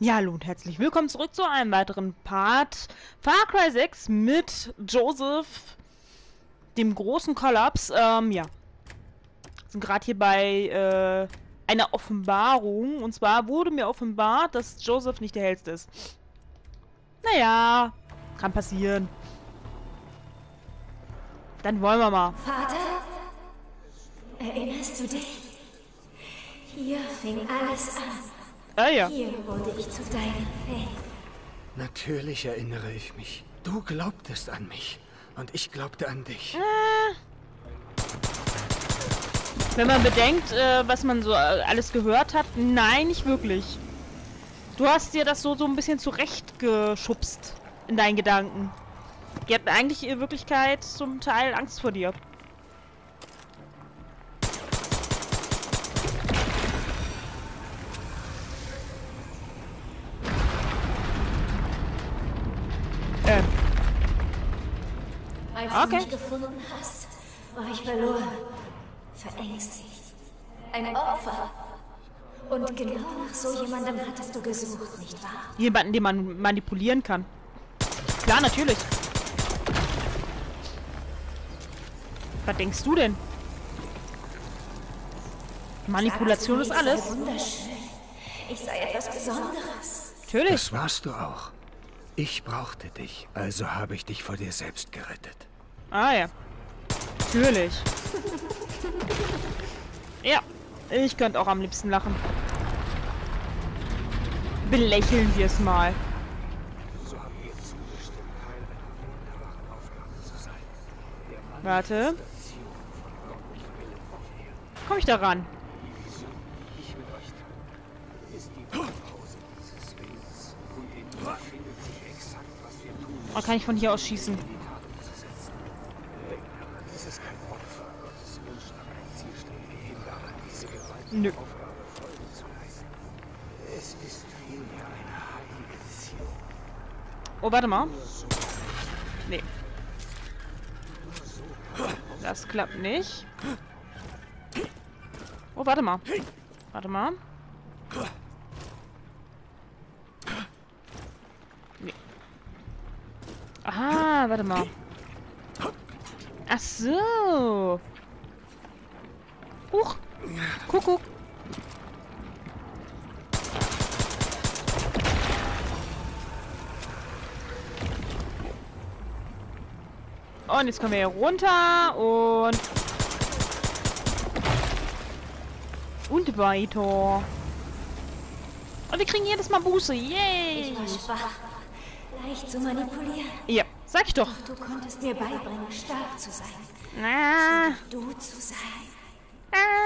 Ja, hallo und herzlich willkommen zurück zu einem weiteren Part Far Cry 6 mit Joseph, dem großen Kollaps. Ähm, ja. Sind gerade hier bei äh, einer Offenbarung. Und zwar wurde mir offenbart, dass Joseph nicht der Hellste ist. Naja, kann passieren. Dann wollen wir mal. Vater, erinnerst du dich? Hier fing alles an. Ah ja. Hier wurde ich zu deinem Feld. Natürlich erinnere ich mich. Du glaubtest an mich und ich glaubte an dich. Wenn man bedenkt, äh, was man so äh, alles gehört hat, nein, nicht wirklich. Du hast dir das so, so ein bisschen zurechtgeschubst in deinen Gedanken. Die hatten eigentlich in Wirklichkeit zum Teil Angst vor dir. Okay. du mich gefunden hast, war ich verloren. Verängstigt. Ein Opfer. Und genau nach so jemandem hattest du gesucht, nicht wahr? jemanden, den man manipulieren kann. Klar, natürlich. Was denkst du denn? Manipulation ist alles. Ich sei etwas Besonderes. Natürlich. Das warst du auch. Ich brauchte dich, also habe ich dich vor dir selbst gerettet. Ah ja. Natürlich. Ja, ich könnte auch am liebsten lachen. Belächeln wir es mal. Warte. Komm ich da ran? Oh, kann ich von hier aus schießen? Nö. Oh, warte mal. Nee. Das klappt nicht. Oh, warte mal. Warte mal. Nee. Ah, warte mal. Ach so. Huch. Kuckuck. Und jetzt kommen wir hier runter und... Und weiter. Und wir kriegen jedes Mal Buße. Yay! Ich war schwach. Leicht zu manipulieren. Ja, sag ich doch. Du konntest mir beibringen, stark zu sein. Na, Du zu sein. ah.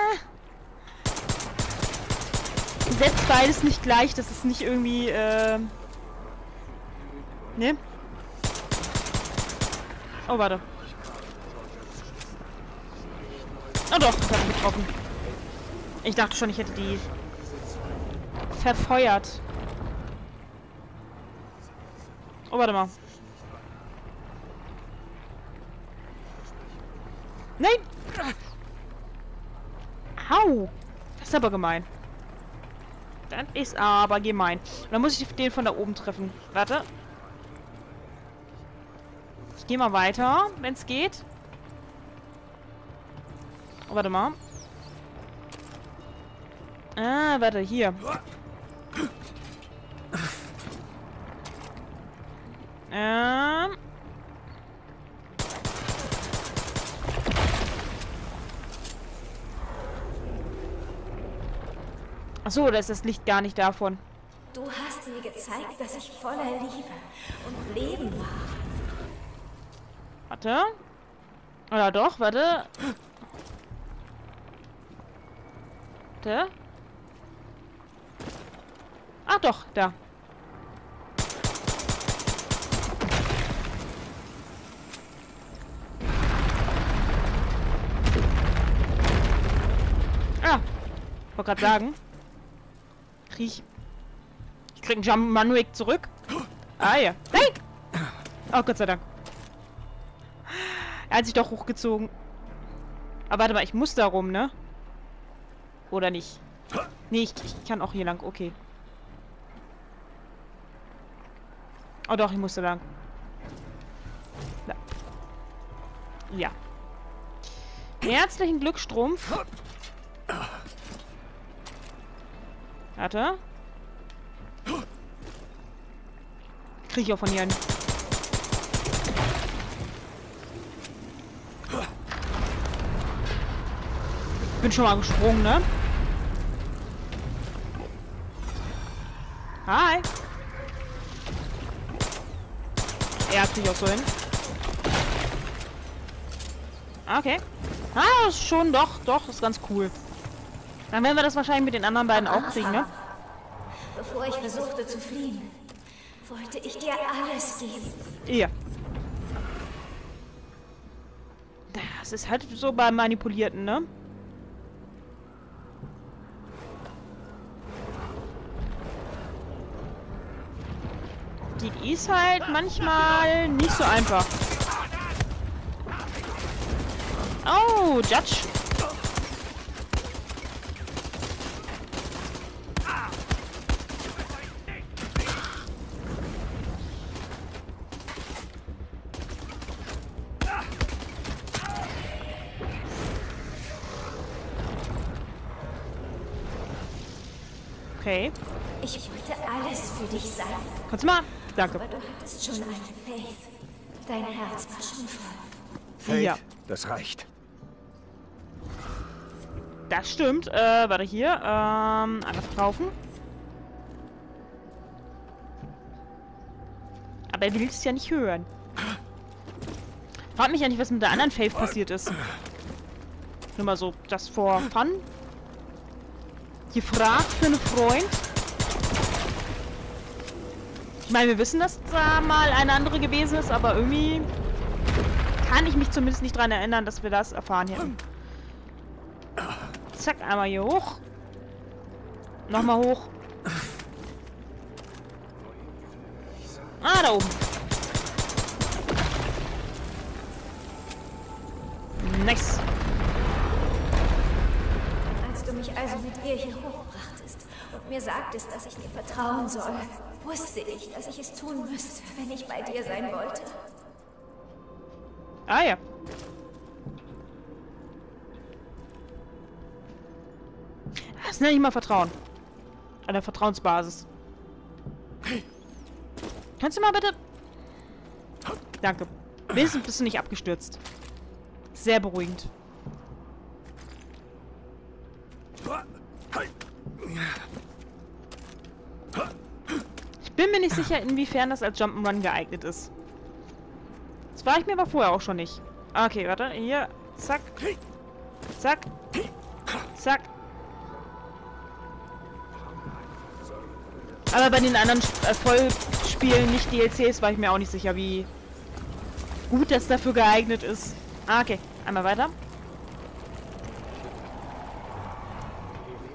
Setzt beides nicht gleich, das ist nicht irgendwie, äh... Ne? Oh, warte. Oh doch, das hat mich getroffen. Ich dachte schon, ich hätte die verfeuert. Oh, warte mal. Nein! Au! Das ist aber gemein. Das ist aber gemein. Dann muss ich den von da oben treffen. Warte. Ich gehe mal weiter, wenn es geht. Oh, warte mal. Ah, warte, hier. Ähm. Ach so, da ist das Licht gar nicht davon. Du hast mir gezeigt, dass ich voller Liebe und Leben war. Warte. Oder doch, warte. Warte. Ach doch, da. Ah. Wollte gerade sagen. Krieg. Ich krieg einen Jump Manuik zurück. Ah ja. Nein! Oh, Gott sei Dank. Er hat sich doch hochgezogen. Aber warte mal, ich muss da rum, ne? Oder nicht? Nee, ich, ich kann auch hier lang. Okay. Oh doch, ich musste lang. Ja. ja. Herzlichen Glück, Strumpf. Warte. Krieg ich auch von hier hin. Bin schon mal gesprungen, ne? Hi. Er hat sich auch so hin. Okay. Ah, schon doch, doch, ist ganz cool. Dann werden wir das wahrscheinlich mit den anderen beiden auch kriegen, ne? Bevor ich versuchte zu fliehen, wollte ich dir alles geben. Ja. Das ist halt so beim Manipulierten, ne? Die ist halt manchmal nicht so einfach. Oh, Judge. Okay. Ich wollte alles für dich sein. Kannst du mal? Danke. Aber du hattest schon eine Faith. Dein Herz war schon voll. Faith, Ja. das reicht. Das stimmt. Äh, warte hier. Ähm, einfach verkaufen. Aber er will es ja nicht hören. Frag mich ja nicht, was mit der anderen Faith passiert ist. Nur mal so, das vor Fun. Gefragt für einen Freund. Ich meine, wir wissen, dass da mal eine andere gewesen ist, aber irgendwie kann ich mich zumindest nicht dran erinnern, dass wir das erfahren hätten. Zack, einmal hier hoch. Nochmal hoch. Ah, da oben. Nice. Als du mich also mit ihr hier hochbrachtest und mir sagtest, dass ich dir vertrauen soll, wusste ich, dass ich es tun müsste, wenn ich bei dir sein wollte. Ah ja. Das nenne ich mal Vertrauen. An der Vertrauensbasis. Kannst du mal bitte... Danke. Wenigstens bist du nicht abgestürzt. Sehr beruhigend. Ich bin mir nicht sicher, inwiefern das als Jump'n'Run geeignet ist. Das war ich mir aber vorher auch schon nicht. Okay, warte. Hier. Zack. Zack. Zack. Aber bei den anderen äh, Vollspielen, nicht DLCs, war ich mir auch nicht sicher, wie gut das dafür geeignet ist. Ah, okay. Einmal weiter.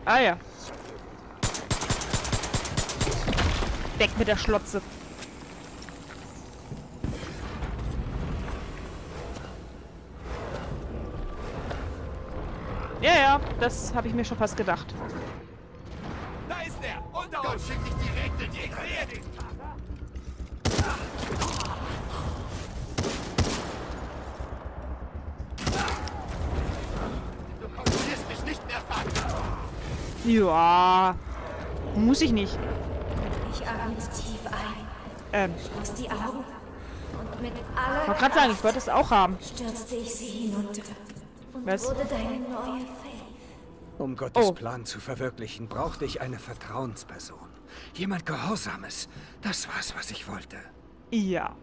Ah ja. Weg mit der Schlotze. Ja, ja, das habe ich mir schon fast gedacht. Da ist er! Unter uns! Schick dich direkt in die Krähe! Du kontrollierst mich nicht mehr! Ja, muss ich nicht. Ich atmete tief ein, Ähm, schloss die Augen und mit aller wollte gerade sagen, ich wollte es auch haben. stürzte ich sie hinunter und Was? wurde deine neue Faith. Um Gottes Oh. Plan zu verwirklichen, brauchte ich eine Vertrauensperson. Jemand Gehorsames. Das war's, was ich wollte. Ja.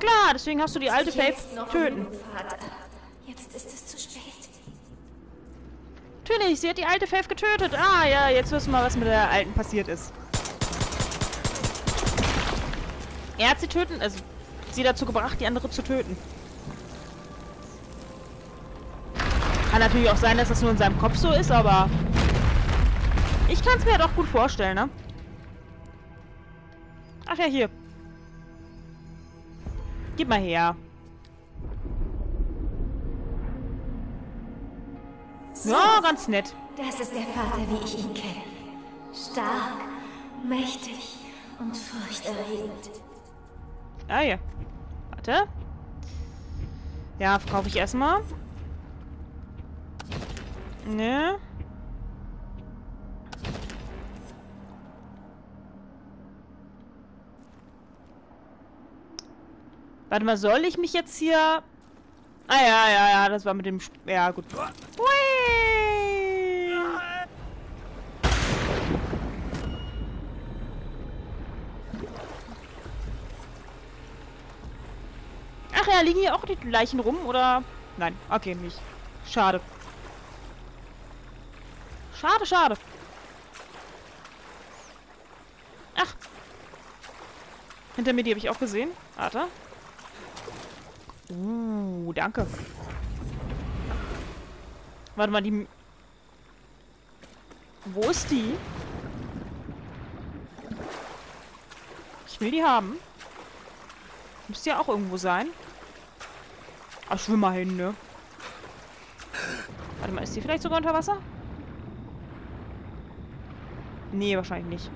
Klar, deswegen hast du die alte Faith töten. Jetzt ist es zu spät. Natürlich, sie hat die alte Faith getötet. Ah, ja, jetzt wissen wir, was mit der alten passiert ist. Er hat sie töten, also sie dazu gebracht, die andere zu töten. Kann natürlich auch sein, dass das nur in seinem Kopf so ist, aber ich kann es mir halt auch gut vorstellen, ne? Ach ja, hier. Gib mal her. Ja, ganz nett. Das ist der Vater, wie ich ihn kenne. Stark, mächtig und furchterregend. Ah ja. Warte. Ja, verkaufe ich erstmal. Ne. Warte mal, soll ich mich jetzt hier... Ah ja, ja, ja, das war mit dem... Sp ja, gut. Hui! Ach ja, liegen hier auch die Leichen rum, oder? Nein, okay, nicht. Schade. Schade, schade. Ach. Hinter mir, die habe ich auch gesehen. Warte. Uh, danke. Warte mal, die... Wo ist die? Ich will die haben. Müsste ja auch irgendwo sein. Ach, schwimm mal hin, ne? Warte mal, ist die vielleicht sogar unter Wasser? Nee, wahrscheinlich nicht.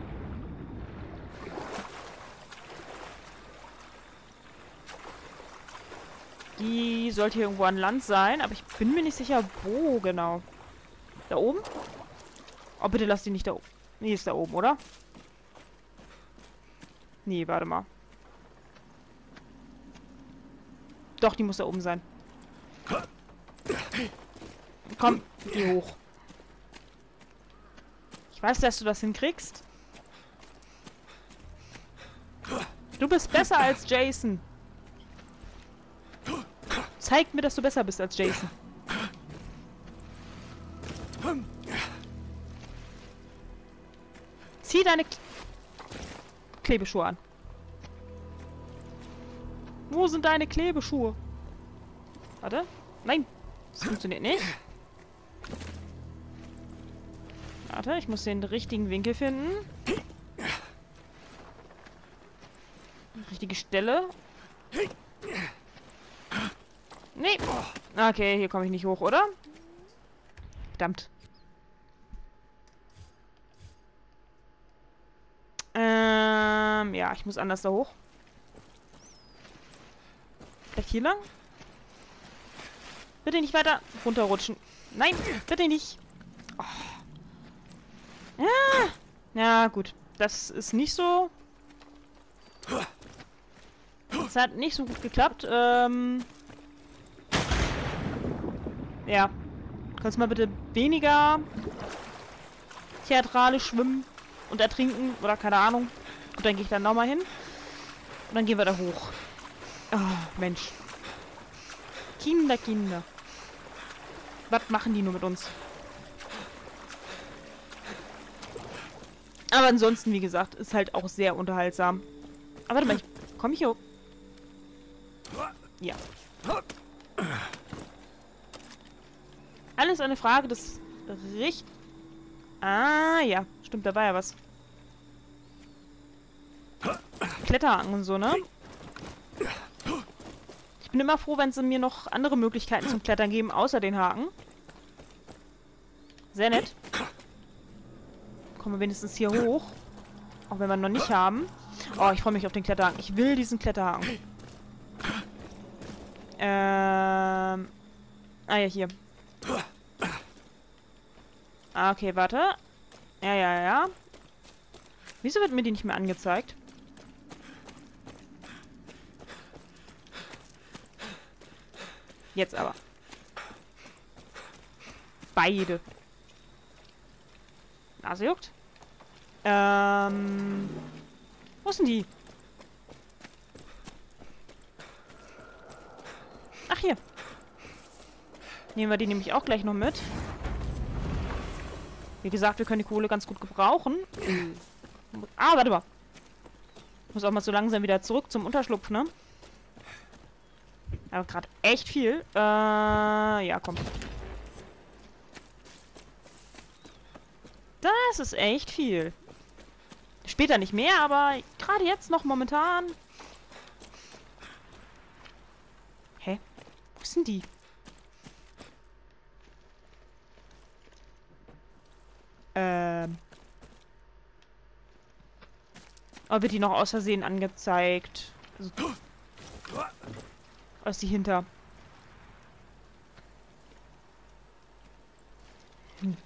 Die sollte hier irgendwo an Land sein, aber ich bin mir nicht sicher, wo genau. Da oben? Oh, bitte lass die nicht da oben. Nee, ist da oben, oder? Nee, warte mal. Doch, die muss da oben sein. Komm, geh hoch. Ich weiß, dass du das hinkriegst. Du bist besser als Jason. Zeig mir, dass du besser bist als Jason. Zieh deine K Klebeschuhe an. Wo sind deine Klebeschuhe? Warte. Nein. Das funktioniert nicht. Warte, ich muss den richtigen Winkel finden. Richtige Stelle. Nee. Okay, hier komme ich nicht hoch, oder? Verdammt. Ähm, ja, ich muss anders da hoch. Hier lang? Bitte nicht weiter runterrutschen. Nein, bitte nicht. Oh. Ja. ja, gut. Das ist nicht so... Das hat nicht so gut geklappt. Ähm... Ja. Kannst du mal bitte weniger theatralisch schwimmen und ertrinken oder keine Ahnung. Und dann gehe ich dann nochmal hin. Und dann gehen wir da hoch. Oh, Mensch. Kinder, Kinder. Was machen die nur mit uns? Aber ansonsten, wie gesagt, ist halt auch sehr unterhaltsam. Aber warte mal, ich komme hier hoch? Ja. Alles eine Frage des Richt... Ah, ja. Stimmt, da war ja was. Kletterhaken und so, ne? Ich bin immer froh, wenn sie mir noch andere Möglichkeiten zum Klettern geben, außer den Haken. Sehr nett. Kommen wir wenigstens hier hoch. Auch wenn wir noch nicht haben. Oh, ich freue mich auf den Kletterhaken. Ich will diesen Kletterhaken. Ähm... Ah ja, hier. Ah, okay, warte. Ja, ja, ja. Wieso wird mir die nicht mehr angezeigt? Jetzt aber. Beide. Nase juckt. Ähm. Wo sind die? Ach, hier. Nehmen wir die nämlich auch gleich noch mit. Wie gesagt, wir können die Kohle ganz gut gebrauchen. Ah, warte mal. Ich muss auch mal so langsam wieder zurück zum Unterschlupf, ne? Aber gerade echt viel. Äh, ja, komm. Das ist echt viel. Später nicht mehr, aber gerade jetzt noch momentan. Hä? Wo sind die? Ähm. Oh, wird die noch aus Versehen angezeigt? Also, aus die hinter. Hm.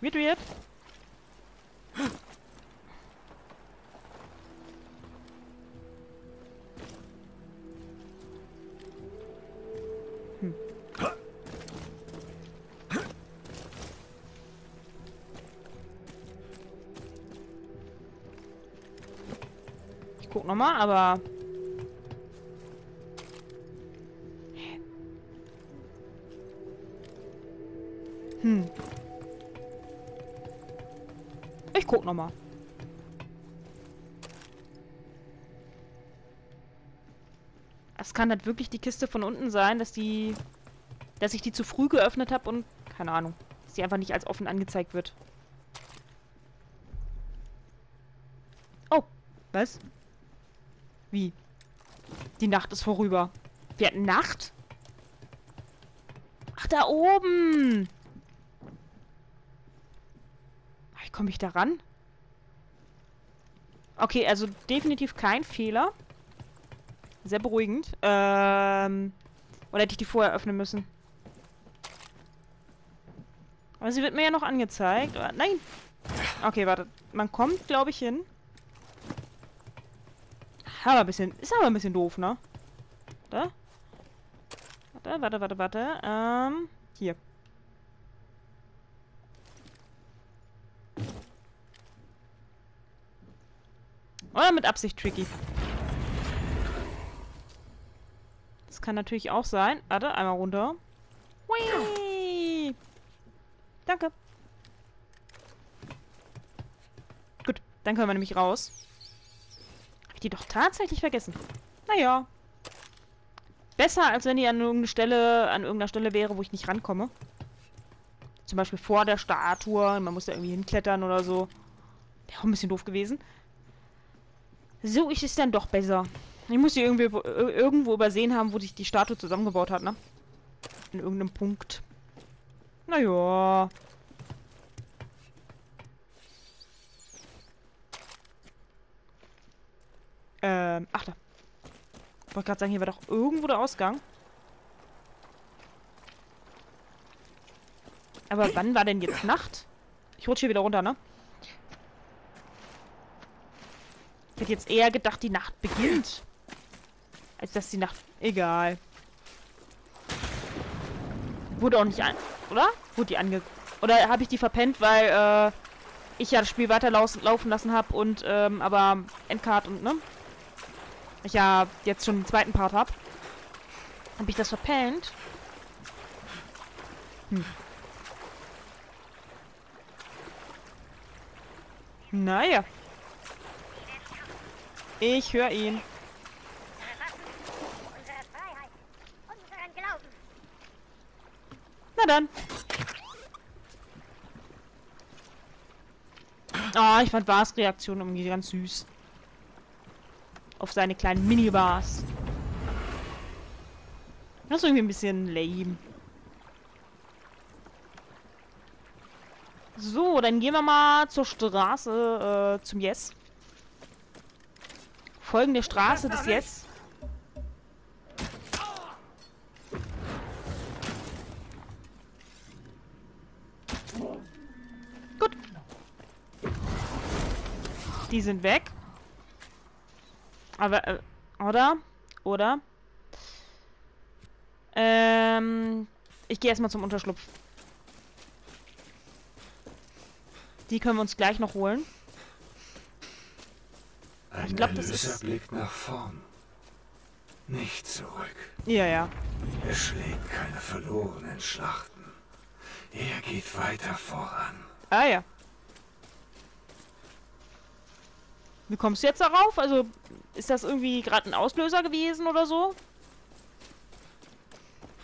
Wird weird. Hm. Ich guck noch mal, aber guck noch mal. Es kann halt wirklich die Kiste von unten sein, dass die... Dass ich die zu früh geöffnet habe und... Keine Ahnung. Dass die einfach nicht als offen angezeigt wird. Oh. Was? Wie? Die Nacht ist vorüber. Wir hatten Nacht? Ach, da oben! Wie komme ich da ran? Okay, also definitiv kein Fehler. Sehr beruhigend. Ähm. Oder hätte ich die vorher öffnen müssen? Aber sie wird mir ja noch angezeigt. Oder? Nein! Okay, warte. Man kommt, glaube ich, hin. Aber ein bisschen. Ist aber ein bisschen doof, ne? Da? Warte, warte, warte, warte. Ähm. Hier. Oder mit Absicht tricky. Das kann natürlich auch sein. Warte, einmal runter. Whee! Danke. Gut, dann können wir nämlich raus. Hab ich die doch tatsächlich vergessen. Naja. Besser, als wenn die an irgendeiner Stelle, an irgendeiner Stelle wäre, wo ich nicht rankomme. Zum Beispiel vor der Statue. Man muss da irgendwie hinklettern oder so. Wäre auch ein bisschen doof gewesen. So ist es dann doch besser. Ich muss hier irgendwie irgendwo übersehen haben, wo sich die Statue zusammengebaut hat, ne? In irgendeinem Punkt. Naja. Ähm, ach da. Ich wollte gerade sagen, hier war doch irgendwo der Ausgang. Aber wann war denn jetzt Nacht? Ich rutsche hier wieder runter, ne? Ich hätte jetzt eher gedacht, die Nacht beginnt. Als dass die Nacht... Egal. Wurde auch nicht an... Oder? Wurde die ange... Oder habe ich die verpennt, weil äh, ich ja das Spiel weiterlaufen lassen habe und ähm, aber Endcard und ne? Ich ja jetzt schon den zweiten Part habe. Habe ich das verpennt? Hm. Naja. Ich höre ihn. Na dann. Ah, oh, ich fand Bars Reaktion irgendwie ganz süß. Auf seine kleinen Mini-Bars. Das ist irgendwie ein bisschen lame. So, dann gehen wir mal zur Straße, äh, zum Yes. Folgen der Straße des Yes. Gut. Die sind weg. Aber, äh, oder? Oder? Ähm, ich gehe erstmal zum Unterschlupf. Die können wir uns gleich noch holen. Ein ich glaube, das ist Blick nach vorn. Nicht zurück. Ja, ja. Er schlägt keine verlorenen Schlachten. Er geht weiter voran. Ah ja. Wie kommst du jetzt darauf? Also, ist das irgendwie gerade ein Auslöser gewesen oder so?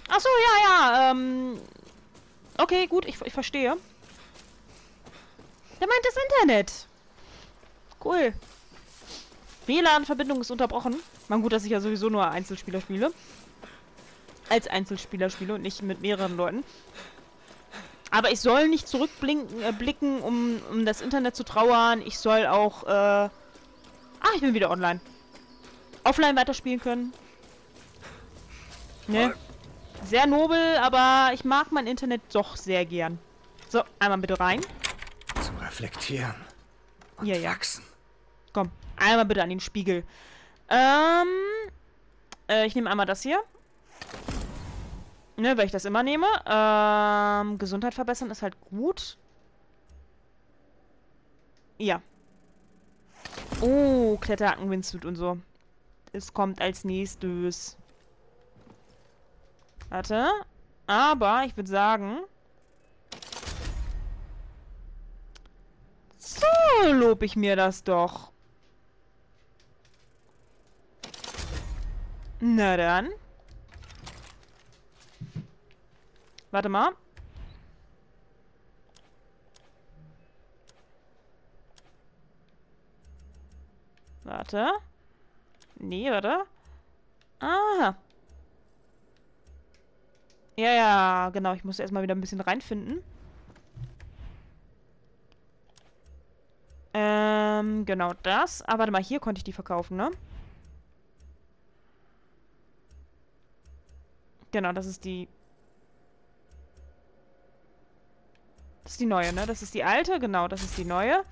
Ach so, ja, ja. Ähm, okay, gut, ich, ich verstehe. Der meint das Internet. Cool. WLAN-Verbindung ist unterbrochen. Man gut, dass ich ja sowieso nur Einzelspieler spiele. Als Einzelspieler spiele und nicht mit mehreren Leuten. Aber ich soll nicht zurückblicken, äh, blicken, um, um das Internet zu trauern. Ich soll auch, äh, Ah, ich bin wieder online. Offline weiterspielen können. Ne? Sehr nobel, aber ich mag mein Internet doch sehr gern. So, einmal bitte rein. Zum Reflektieren. Und Ja, ja. wachsen. Einmal bitte an den Spiegel. Ähm, äh, ich nehme einmal das hier. Ne, weil ich das immer nehme. Ähm, Gesundheit verbessern ist halt gut. Ja. Oh, Kletterhaken, Windsuit und so. Es kommt als nächstes. Warte. Aber ich würde sagen... So lob ich mir das doch. Na dann. Warte mal. Warte. Nee, warte. Ah. Ja, ja, genau. Ich muss erstmal wieder ein bisschen reinfinden. Ähm, genau das. Ah, warte mal, hier konnte ich die verkaufen, ne? Genau, das ist die... Das ist die neue, ne? Das ist die alte, genau, das ist die neue.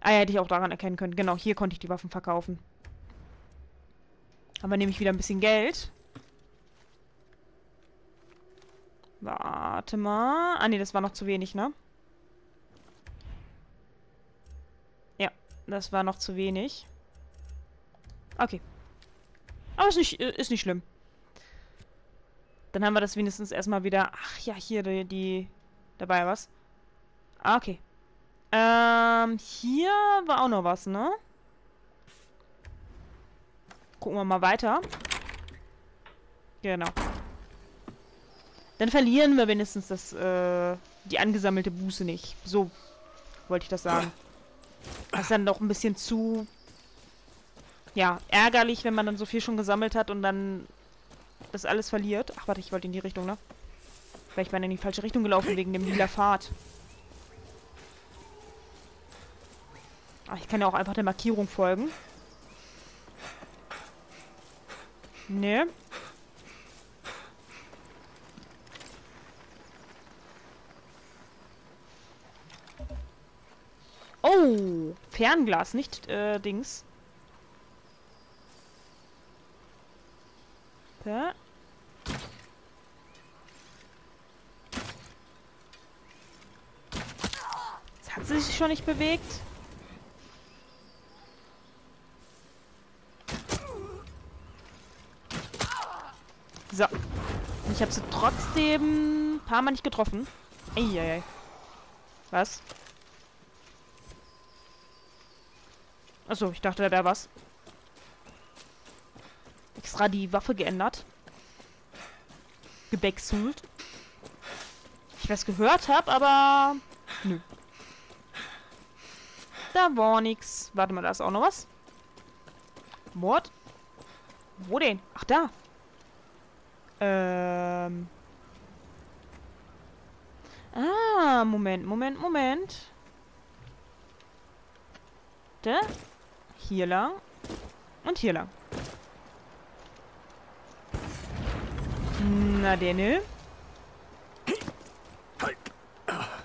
Ah, ja, hätte ich auch daran erkennen können. Genau, hier konnte ich die Waffen verkaufen. Aber nehme ich wieder ein bisschen Geld. Warte mal. Ah, nee, das war noch zu wenig, ne? Ja, das war noch zu wenig. Okay. Aber ist nicht, äh, ist nicht schlimm. Dann haben wir das wenigstens erstmal wieder... Ach ja, hier die... die dabei was. Ah, okay. Ähm, hier war auch noch was, ne? Gucken wir mal weiter. Genau. Dann verlieren wir wenigstens das, äh, die angesammelte Buße nicht. So wollte ich das sagen. Das ist dann doch ein bisschen zu, ja, ärgerlich, wenn man dann so viel schon gesammelt hat und dann das alles verliert. Ach, warte, ich wollte in die Richtung, ne? Vielleicht bin ich in die falsche Richtung gelaufen wegen dem lila Pfad. Ach, ich kann ja auch einfach der Markierung folgen. Ne. Oh, Fernglas, nicht äh, Dings. Da. Jetzt hat sie sich schon nicht bewegt. So. Und ich habe sie trotzdem ein paar Mal nicht getroffen. Eieiei. Was? Achso, ich dachte, da wäre was. Extra die Waffe geändert. Gebäckselt. Ich was gehört habe, aber... Nö. Da war nix. Warte mal, da ist auch noch was. Mord? Wo denn? Ach, da. Ähm. Ah, Moment, Moment, Moment. Da. Hier lang. Und hier lang. Na, denn.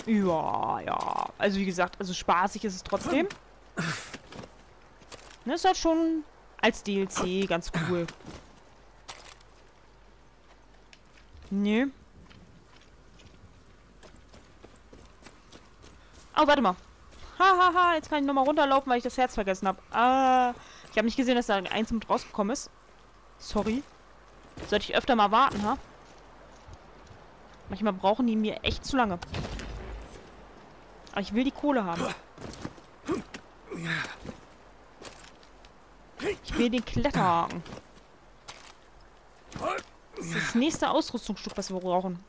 Ja, ja. Also wie gesagt, also spaßig ist es trotzdem. Das ist halt schon als DLC ganz cool. Nö. Oh, warte mal. Hahaha, ha, ha, jetzt kann ich nochmal runterlaufen, weil ich das Herz vergessen habe. Ah, ich habe nicht gesehen, dass da eins mit rausgekommen ist. Sorry. Sollte ich öfter mal warten, ha? Manchmal brauchen die mir echt zu lange. Aber ich will die Kohle haben. Ich will den Kletterhaken. Das ist das nächste Ausrüstungsstück, was wir brauchen.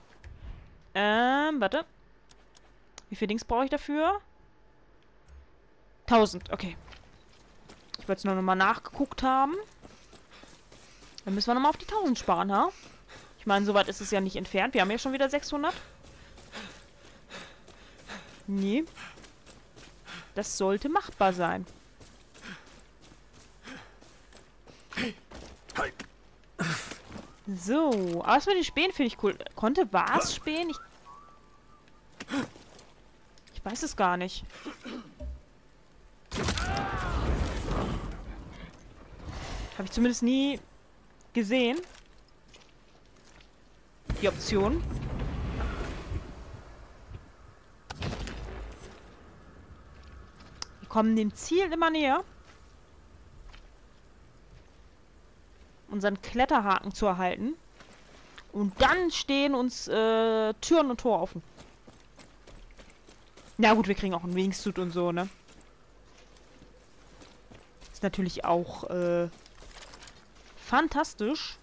Ähm, warte. Wie viel Dings brauche ich dafür? 1000, okay. Ich wollte es nur nochmal nachgeguckt haben. Dann müssen wir nochmal auf die 1000 sparen, ha? Ich meine, so weit ist es ja nicht entfernt. Wir haben ja schon wieder 600. Nee. Das sollte machbar sein. So, aber das mit den Spähen finde ich cool. Konnte was Spähen? Ich, ich weiß es gar nicht. Habe ich zumindest nie gesehen. Die Option. Wir kommen dem Ziel immer näher. Unseren Kletterhaken zu erhalten. Und dann stehen uns äh, Türen und Tor offen. Na gut, wir kriegen auch einen Wingsuit und so, ne? Ist natürlich auch äh, fantastisch.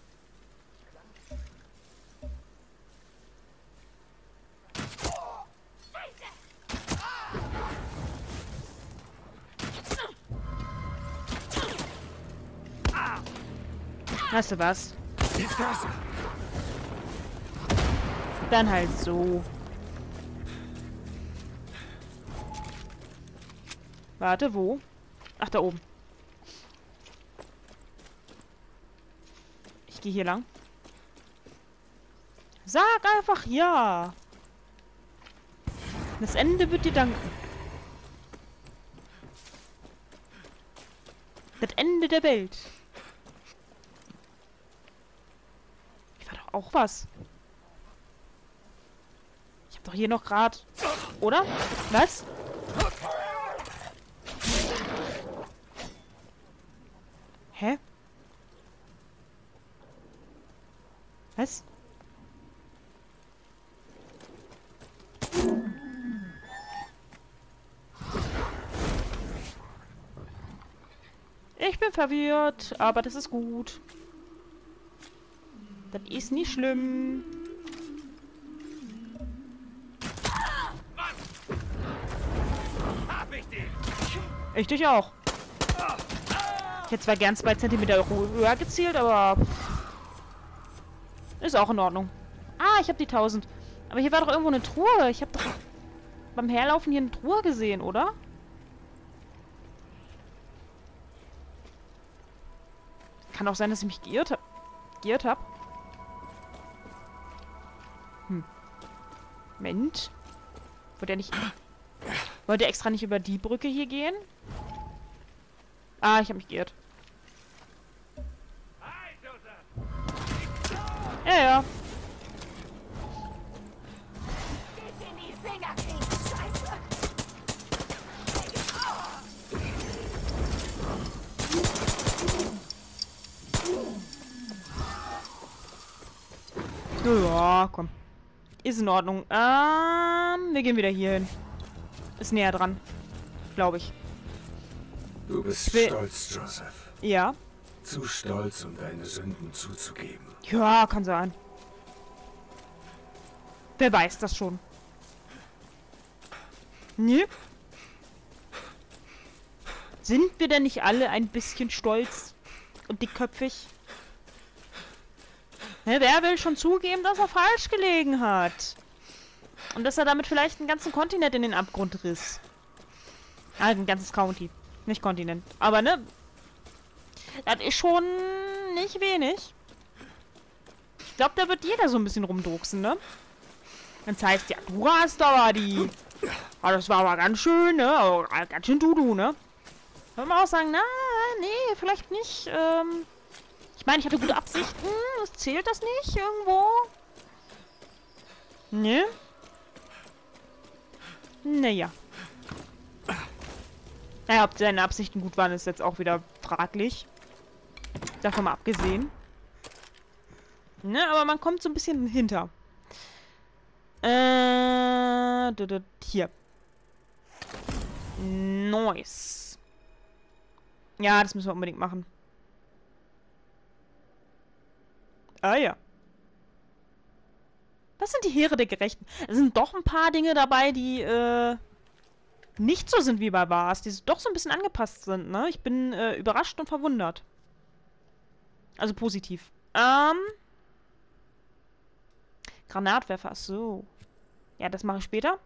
Weißt du was? Dann halt so. Warte, wo? Ach, da oben. Ich gehe hier lang. Sag einfach ja. Das Ende wird dir danken. Das Ende der Welt. Ich war doch auch was. Ich habe doch hier noch gerade... Oder? Was? Hä? Was? Ich bin verwirrt, aber das ist gut. Das ist nicht schlimm. Ich dich! Ich dich auch. Ich hätte zwar gern zwei Zentimeter höher gezielt, aber... Ist auch in Ordnung. Ah, ich habe die 1000. Aber hier war doch irgendwo eine Truhe. Ich habe doch beim Herlaufen hier eine Truhe gesehen, oder? Kann auch sein, dass ich mich geirrt habe. Geirrt habe. Hm. Moment. Wollte er nicht... Wollte er extra nicht über die Brücke hier gehen? Ah, ich habe mich geirrt. Ja, komm. Ist in Ordnung. Ähm, wir gehen wieder hier hin. Ist näher dran. Glaube ich. Du bist Will- stolz, Joseph. Ja. Zu stolz, um deine Sünden zuzugeben. Ja, kann sein. Wer weiß das schon. Ne? Sind wir denn nicht alle ein bisschen stolz und dickköpfig? Ne, wer will schon zugeben, dass er falsch gelegen hat? Und dass er damit vielleicht einen ganzen Kontinent in den Abgrund riss. Ah, ein ganzes County. Nicht Kontinent. Aber ne? Das ist schon nicht wenig. Ich glaube, da wird jeder so ein bisschen rumdrucksen, ne? Dann heißt ja, du hast aber die. Ah, das war aber ganz schön, ne? Aber ganz schön du, ne? Kann man auch sagen, na, nee, vielleicht nicht. Ähm, ich meine, ich hatte gute Absichten. Das zählt das nicht irgendwo? Ne? Naja. Naja, ob seine Absichten gut waren, ist jetzt auch wieder fraglich. Davon mal abgesehen. Ne, aber man kommt so ein bisschen hinter. Äh, hier. Nice. Ja, das müssen wir unbedingt machen. Ah ja. Was sind die Heere der Gerechten? Es sind doch ein paar Dinge dabei, die äh, nicht so sind wie bei Vars, die doch so ein bisschen angepasst sind, ne? Ich bin äh, überrascht und verwundert. Also positiv. Ähm. Granatwerfer, so. Ja, das mache ich später.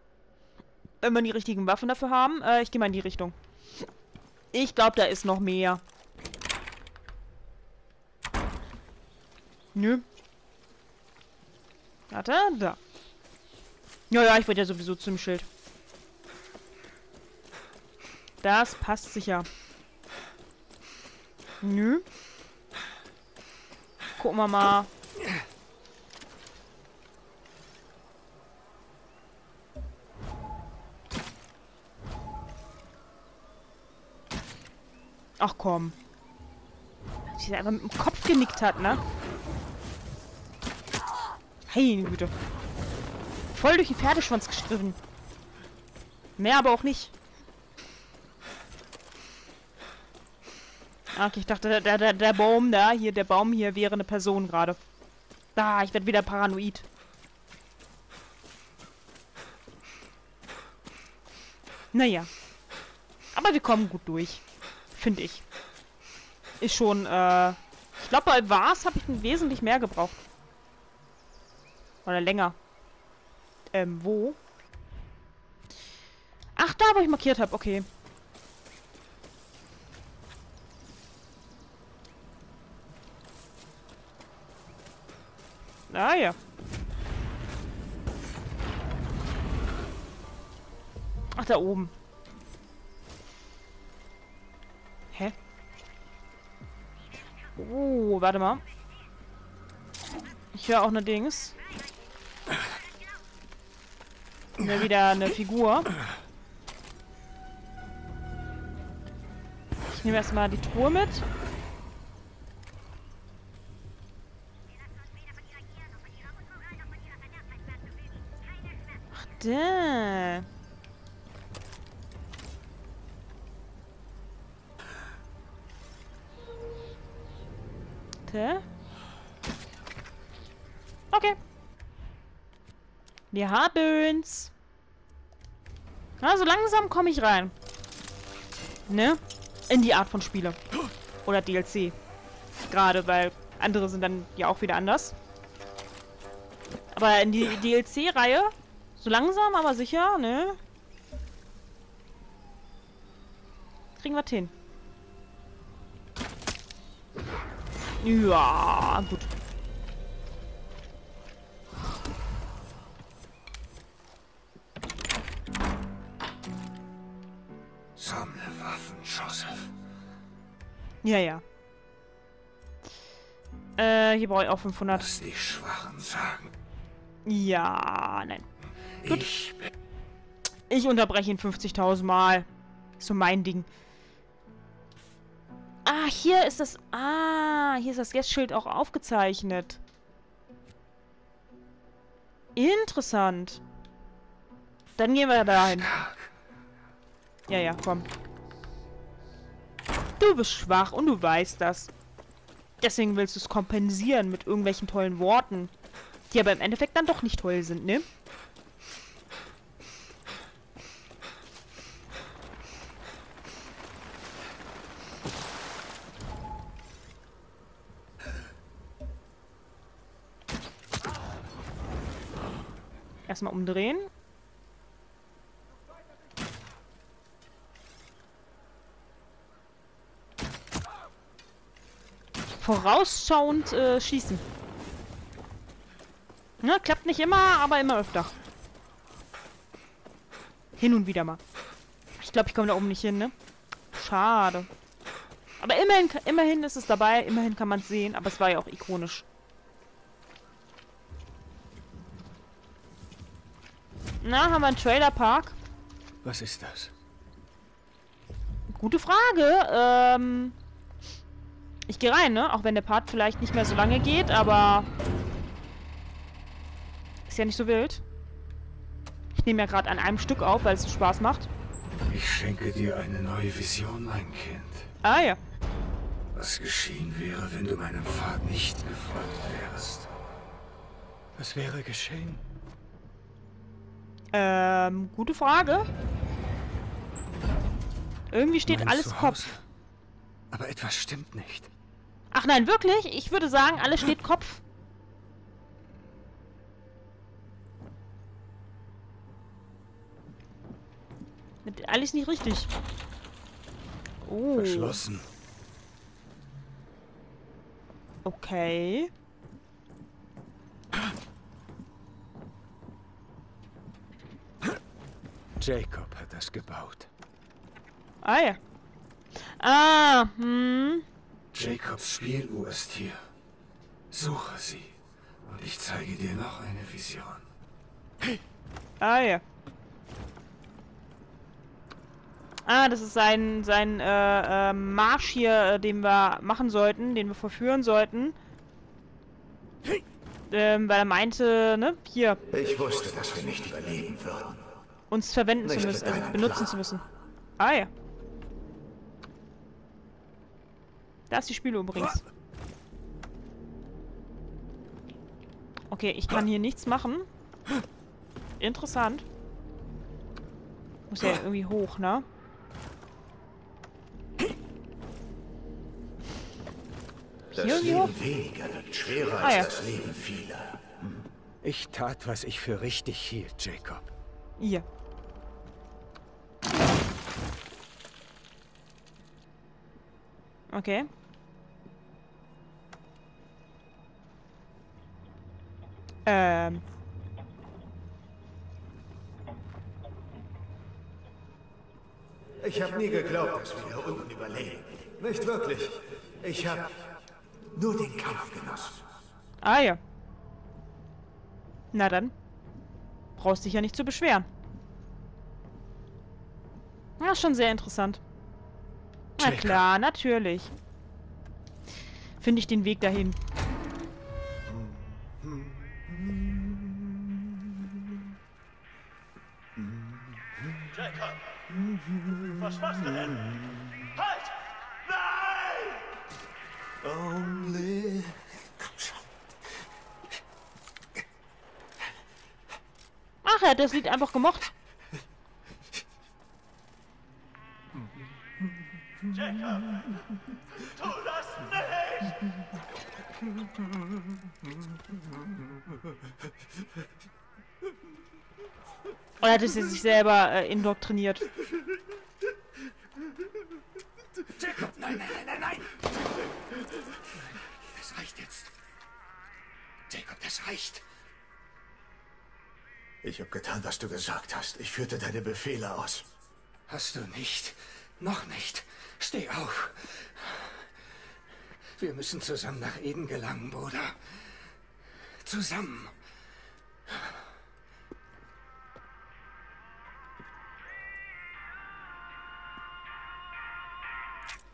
Wenn wir die richtigen Waffen dafür haben. Äh, ich gehe mal in die Richtung. Ich glaube, da ist noch mehr. Nö. Warte, da. Ja, ja, ich wollte ja sowieso zum Schild. Das passt sicher. Nö. Gucken wir mal. Ach komm. Die einfach mit dem Kopf genickt hat, ne? Hey, Güte. Voll durch den Pferdeschwanz gestriffen. Mehr aber auch nicht. Okay, ich dachte, der, der, der Baum da, hier, der Baum hier wäre eine Person gerade. Da, ich werde wieder paranoid. Naja. Aber wir kommen gut durch. Finde ich. Ist schon, äh... Ich glaube, bei Vars habe ich wesentlich mehr gebraucht. Oder länger. Ähm, wo? Ach, da, wo ich markiert habe. Okay. Ah, ja. Ach, da oben. Hä? Oh, warte mal. Ich höre auch eine Dings. Mir wieder eine Figur. Ich nehme erstmal die Truhe mit. Ach, da. Warte. Okay. Wir haben's. Na, so langsam komme ich rein. Ne? In die Art von Spiele. Oder DLC. Gerade, weil andere sind dann ja auch wieder anders. Aber in die DLC-Reihe, so langsam, aber sicher, ne? Kriegen wir hin. Ja, gut. Sammle Waffen, Joseph. Ja, ja. Äh, hier brauche ich auch 500. Lass die Schwachen sagen. Ja, nein. Gut. Ich. Ich unterbreche ihn 50.000 Mal. Ist so mein Ding. Ah, hier ist das... Ah, hier ist das Guest-Schild auch aufgezeichnet. Interessant. Dann gehen wir dahin. Stark. Ja, ja, komm. Du bist schwach und du weißt das. Deswegen willst du es kompensieren mit irgendwelchen tollen Worten. Die aber im Endeffekt dann doch nicht toll sind, ne? Erstmal umdrehen. Vorausschauend äh, schießen. Ne, klappt nicht immer, aber immer öfter. Hin und wieder mal. Ich glaube, ich komme da oben nicht hin, ne? Schade. Aber immerhin, immerhin ist es dabei, immerhin kann man es sehen, aber es war ja auch ikonisch. Na, haben wir einen Trailerpark? Was ist das? Gute Frage. Ähm, ich gehe rein, ne? Auch wenn der Part vielleicht nicht mehr so lange geht, aber ist ja nicht so wild. Ich nehme ja gerade an einem Stück auf, weil es so Spaß macht. Ich schenke dir eine neue Vision, mein Kind. Ah ja. Was geschehen wäre, wenn du meinem Pfad nicht gefolgt wärst? Was wäre geschehen? Ähm, gute Frage. Irgendwie steht Mein alles Zuhause. Kopf. Aber etwas stimmt nicht. Ach nein, wirklich? Ich würde sagen, alles steht Kopf. Alles nicht richtig. Oh. Verschlossen. Okay. Jacob hat das gebaut. Ah ja. Ah, hm. Jacobs Spieluhr ist hier. Suche sie und ich zeige dir noch eine Vision. Ah ja. Ah, das ist sein, sein äh, äh, Marsch hier, äh, den wir machen sollten, den wir verführen sollten. Ähm, weil er meinte, ne, hier, Ich wusste, dass wir nicht überleben würden. uns verwenden Nicht zu müssen, also benutzen Plan. zu müssen. Ah ja. Da ist die Spüle übrigens. Okay, ich kann hier nichts machen. Interessant. Muss ja irgendwie hoch, ne? Das Leben weniger wiegt schwerer Ah, als ja. das Leben vieler. Ich tat, was ich für richtig hielt, Jacob. Hier. Okay. Ähm. Ich habe nie geglaubt, dass wir hier unten überleben. Nicht wirklich. Ich habe nur den Kampf genossen. Ah ja. Na dann. Brauchst dich ja nicht zu beschweren. Na, ist schon sehr interessant. Na klar, natürlich. Finde ich den Weg dahin. Jacob! Was machst du denn? Halt! Nein! Only... Komm schon. Ach, er hat das Lied einfach gemocht. Jacob! Tu das nicht! Oder hat es sich selber äh, indoktriniert? Jacob, nein, nein, nein, nein, nein! Das reicht jetzt. Jacob, das reicht. Ich habe getan, was du gesagt hast. Ich führte deine Befehle aus. Hast du nicht? Noch nicht. Steh auf. Wir müssen zusammen nach Eden gelangen, Bruder. Zusammen.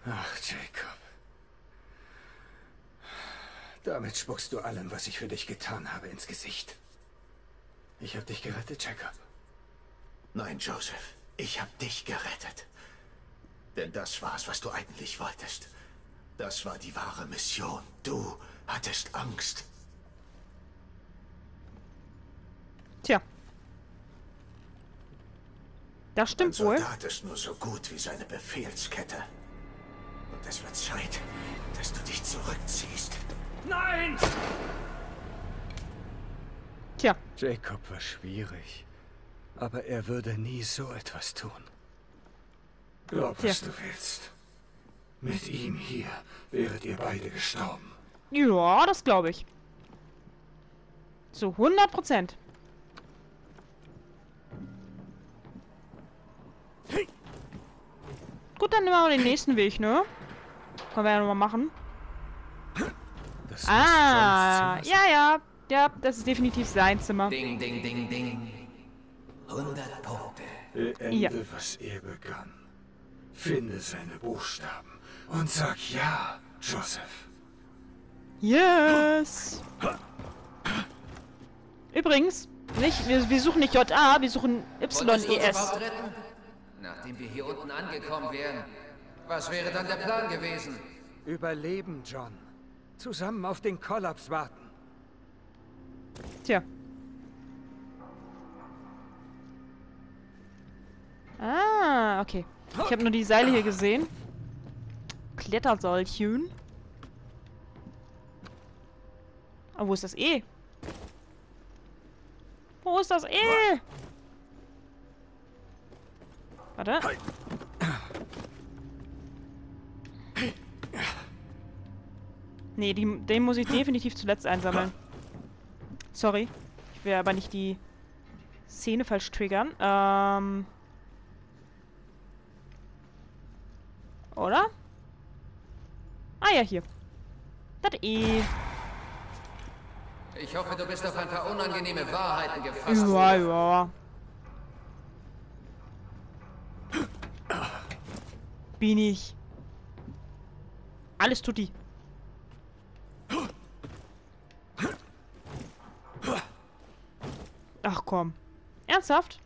Ach, Jacob. Damit spuckst du allem, was ich für dich getan habe, ins Gesicht. Ich habe dich gerettet, Jacob. Nein, Joseph. Ich habe dich gerettet. Denn das war's, was du eigentlich wolltest. Das war die wahre Mission. Du hattest Angst. Tja. Das Ein stimmt wohl. Soldat ist nur so gut wie seine Befehlskette. Und es wird Zeit, dass du dich zurückziehst. Nein! Tja. Jacob war schwierig. Aber er würde nie so etwas tun. Glaub, Tja. was du willst. Mit ihm hier wäret ihr beide gestorben. Ja, das glaube ich. Zu 100 Prozent. Gut, dann nehmen wir mal den nächsten Weg, ne? Können wir ja nochmal machen. Das Ah, ja, ja. Ja, das ist definitiv sein Zimmer. Ding, ding, ding, ding. 100 Punkte. sein. Beende, Ja. was er begann. Finde seine Buchstaben und sag ja, Joseph. Yes! Übrigens, nicht, wir, wir suchen nicht JA, wir suchen Wolltest du uns YES. Nachdem wir hier unten angekommen wären. Was wäre dann der Plan gewesen? Überleben, John. Zusammen auf den Kollaps warten. Tja. Ah, okay. Ich habe nur die Seile hier gesehen. Kletterseilchen. Ah, wo ist das E? Wo ist das E? Warte. Nee, die, den muss ich definitiv zuletzt einsammeln. Sorry. Ich will aber nicht die Szene falsch triggern. Ähm. Oder? Ah ja, hier. Das E. Ich hoffe, du bist auf ein paar unangenehme Wahrheiten gefasst. Ja, ja. Bin ich. Alles tutti. Ach komm. Ernsthaft?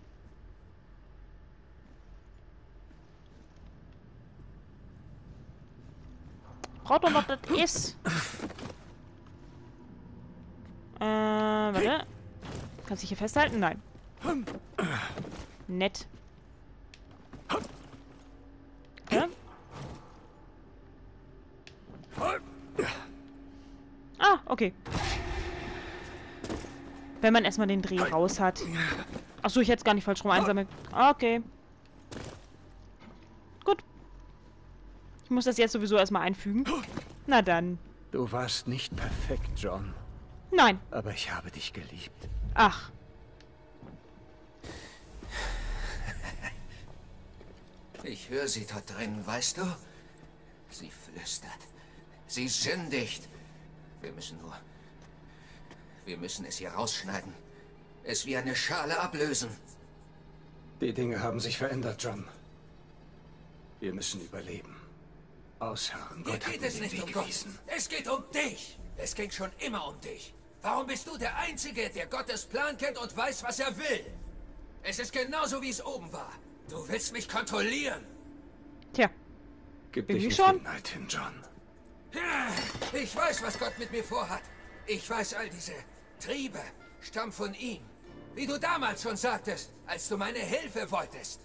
Braucht doch noch das ist. Äh, warte. Kannst du dich hier festhalten? Nein. Nett. Ja? Ah, okay. Wenn man erstmal den Dreh raus hat. Achso, ich hätte es gar nicht falsch rum einsammeln. Okay. Ich muss das jetzt sowieso erstmal einfügen. Na dann. Du warst nicht perfekt, John. Nein. Aber ich habe dich geliebt. Ach. Ich höre sie dort drin, weißt du? Sie flüstert. Sie sündigt. Wir müssen nur... Wir müssen es hier rausschneiden. Es wie eine Schale ablösen. Die Dinge haben sich verändert, John. Wir müssen überleben. Ausharren. Hier Gott hat geht es nicht um Gott. Es geht um dich. Es ging schon immer um dich. Warum bist du der Einzige, der Gottes Plan kennt und weiß, was er will? Es ist genauso, wie es oben war. Du willst mich kontrollieren. Tja. Gib Bin dich ich schon? Neid hin, John. Ich weiß, was Gott mit mir vorhat. Ich weiß, all diese Triebe stammen von ihm. Wie du damals schon sagtest, als du meine Hilfe wolltest.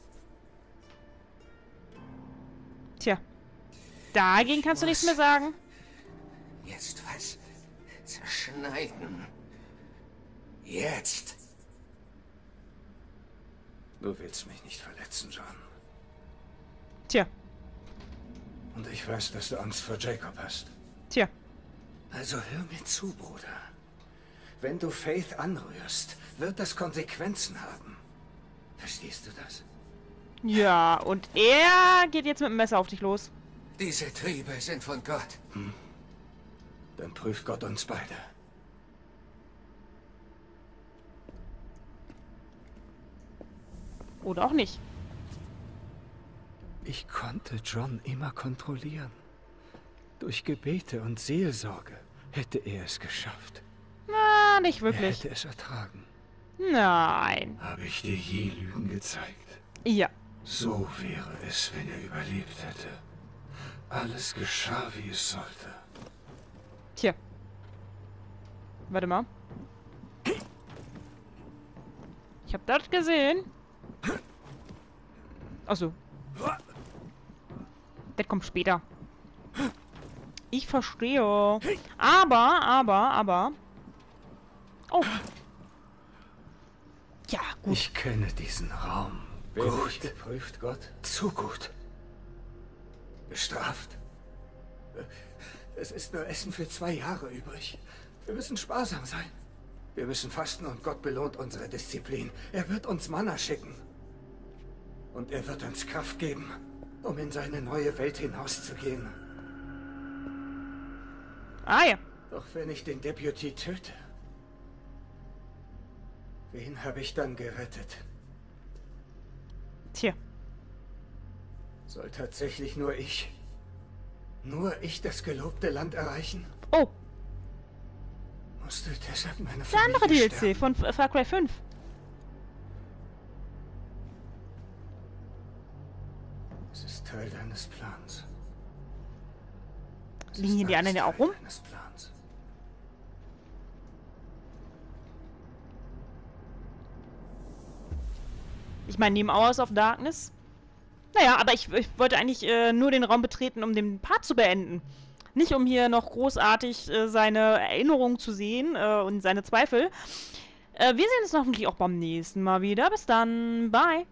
Tja. Dagegen kannst du nichts mehr sagen. Jetzt was zerschneiden. Jetzt. Du willst mich nicht verletzen, John. Tja. Und ich weiß, dass du Angst vor Jacob hast. Tja. Also hör mir zu, Bruder. Wenn du Faith anrührst, wird das Konsequenzen haben. Verstehst du das? Ja, und er geht jetzt mit dem Messer auf dich los. Diese Triebe sind von Gott. Dann prüft Gott uns beide. Oder auch nicht. Ich konnte John immer kontrollieren. Durch Gebete und Seelsorge hätte er es geschafft. Na, nicht Er wirklich. hätte es ertragen. Nein. Habe ich dir je Lügen gezeigt? Ja. So wäre es, wenn er überlebt hätte. Alles geschah, wie es sollte. Tja. Warte mal. Ich hab das gesehen. Achso. Das kommt später. Ich verstehe. Aber, aber, aber. Oh. Ja, gut. Ich kenne diesen Raum. Ich geprüft, Gott? Zu gut. Bestraft. Es ist nur Essen für zwei Jahre übrig. Wir müssen sparsam sein. Wir müssen fasten und Gott belohnt unsere Disziplin. Er wird uns Manna schicken. Und er wird uns Kraft geben, um in seine neue Welt hinauszugehen. Ah ja. Doch wenn ich den Deputy töte, wen habe ich dann gerettet? Tja. Soll tatsächlich nur ich, nur ich das gelobte Land erreichen? Oh, Musste deshalb meine der andere DLC sterben? von Far Cry 5. Es ist Teil deines Plans. Es Liegen hier die anderen ja auch rum? Ich meine, neben Hours of Darkness. Naja, aber ich, ich wollte eigentlich äh, nur den Raum betreten, um den Part zu beenden. Nicht um hier noch großartig äh, seine Erinnerungen zu sehen äh, und seine Zweifel. Äh, wir sehen uns hoffentlich auch beim nächsten Mal wieder. Bis dann. Bye.